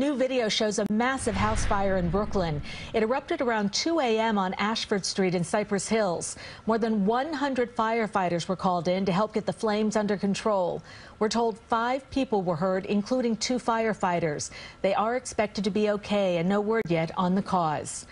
New video shows a massive house fire in Brooklyn. It erupted around 2 a.m. on Ashford Street in Cypress Hills. More than 100 firefighters were called in to help get the flames under control. We're told five people were hurt, including two firefighters. They are expected to be okay and no word yet on the cause.